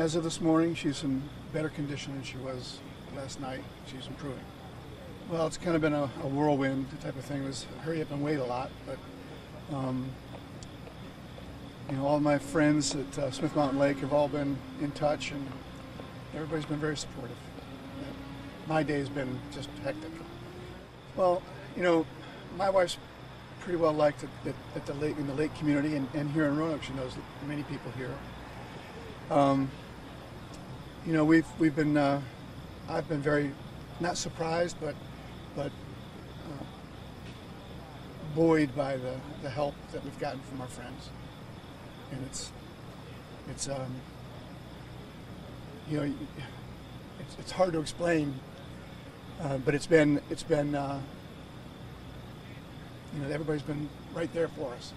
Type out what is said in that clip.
as of this morning, she's in better condition than she was last night. She's improving. Well, it's kind of been a, a whirlwind type of thing. It was hurry up and wait a lot, but um, you know, all my friends at uh, Smith Mountain Lake have all been in touch, and everybody's been very supportive. My day's been just hectic. Well, you know, my wife's pretty well liked at, at, at the lake in the lake community, and, and here in Roanoke, she knows many people here. Um, you know, we've we've been uh, I've been very not surprised, but but uh, buoyed by the, the help that we've gotten from our friends, and it's it's um, you know it's, it's hard to explain, uh, but it's been it's been uh, you know everybody's been right there for us.